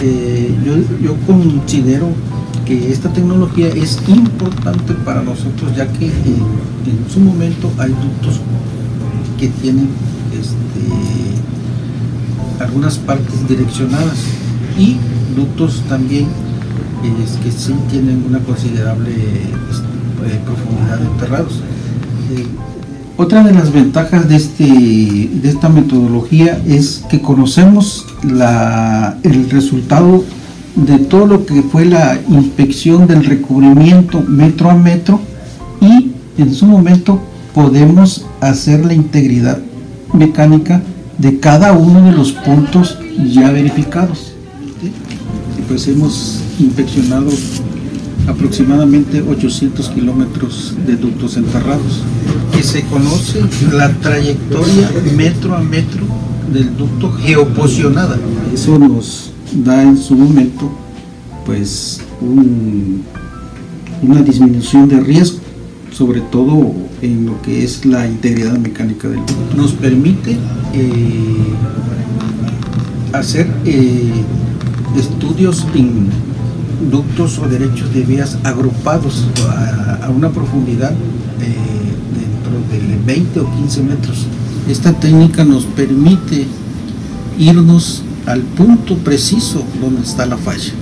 Eh, yo, considero que esta tecnología es importante para nosotros ya que eh, en su momento hay ductos que tienen este, algunas partes direccionadas y ductos también que sí tienen una considerable este, eh, profundidad enterrados. Eh, otra de las ventajas de, este, de esta metodología es que conocemos la, el resultado de todo lo que fue la inspección del recubrimiento metro a metro y en su momento podemos hacer la integridad mecánica de cada uno de los puntos ya verificados. Pues hemos inspeccionado aproximadamente 800 kilómetros de ductos enterrados, que se conoce la trayectoria metro a metro del ducto geoposicionada. Eso nos da en su momento pues un, una disminución de riesgo, sobre todo en lo que es la integridad mecánica del ducto. Nos permite eh, hacer eh, estudios en ductos o derechos de vías agrupados a, una profundidad eh, dentro de 20 o 15 metros. Esta técnica nos permite irnos al punto preciso donde está la falla.